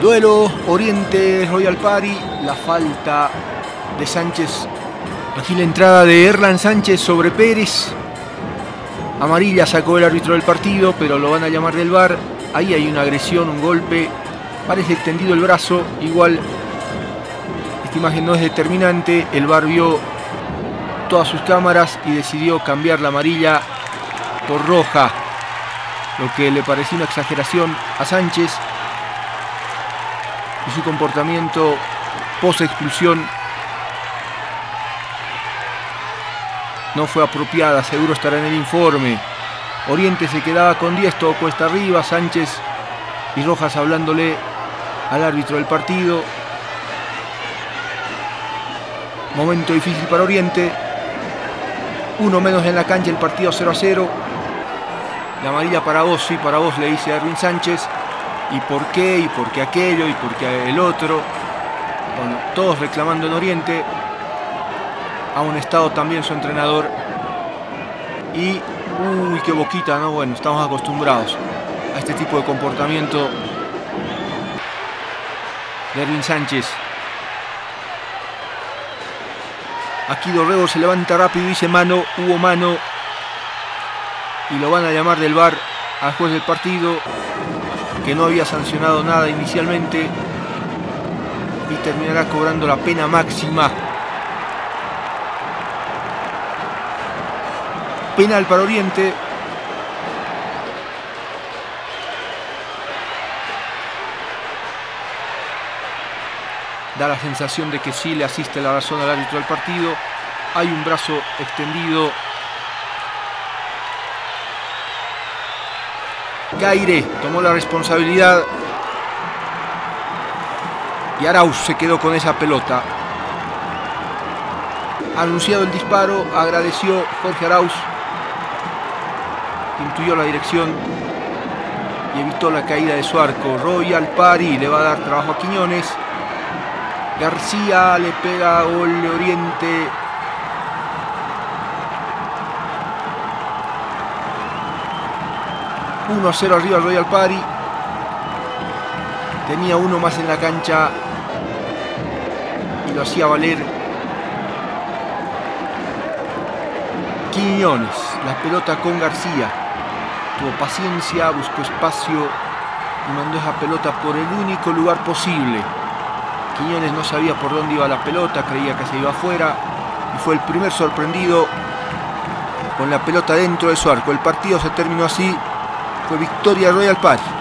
Duelo Oriente Royal Party, la falta de Sánchez. Aquí la entrada de Erlan Sánchez sobre Pérez. Amarilla sacó el árbitro del partido, pero lo van a llamar del bar. Ahí hay una agresión, un golpe. Parece extendido el brazo. Igual esta imagen no es determinante. El bar vio todas sus cámaras y decidió cambiar la amarilla por roja. Lo que le pareció una exageración a Sánchez. Y su comportamiento post expulsión no fue apropiada, seguro estará en el informe. Oriente se quedaba con 10, todo cuesta arriba, Sánchez y Rojas hablándole al árbitro del partido. Momento difícil para Oriente. Uno menos en la cancha, el partido 0 a 0. La amarilla para vos, sí, para vos, le dice Erwin Sánchez. ¿Y por qué? ¿Y por qué aquello? ¿Y por qué el otro? Bueno, todos reclamando en Oriente ha un estado también su entrenador. Y, uy, qué boquita, ¿no? Bueno, estamos acostumbrados a este tipo de comportamiento de Erwin Sánchez. Aquí Dorrego se levanta rápido dice mano, hubo mano. Y lo van a llamar del bar al juez del partido, que no había sancionado nada inicialmente. Y terminará cobrando la pena máxima Penal para Oriente. Da la sensación de que sí le asiste la razón al árbitro del partido. Hay un brazo extendido. Gaire tomó la responsabilidad. Y Arauz se quedó con esa pelota. Anunciado el disparo, agradeció Jorge Arauz intuyó la dirección y evitó la caída de su arco. Royal Pari le va a dar trabajo a Quiñones. García le pega gol de Oriente. ...1 a 0 arriba Royal Pari. Tenía uno más en la cancha. Y lo hacía valer. Quiñones. La pelota con García tuvo paciencia, buscó espacio y mandó esa pelota por el único lugar posible. Quiñones no sabía por dónde iba la pelota, creía que se iba afuera y fue el primer sorprendido con la pelota dentro de su arco. El partido se terminó así, fue victoria Royal Party.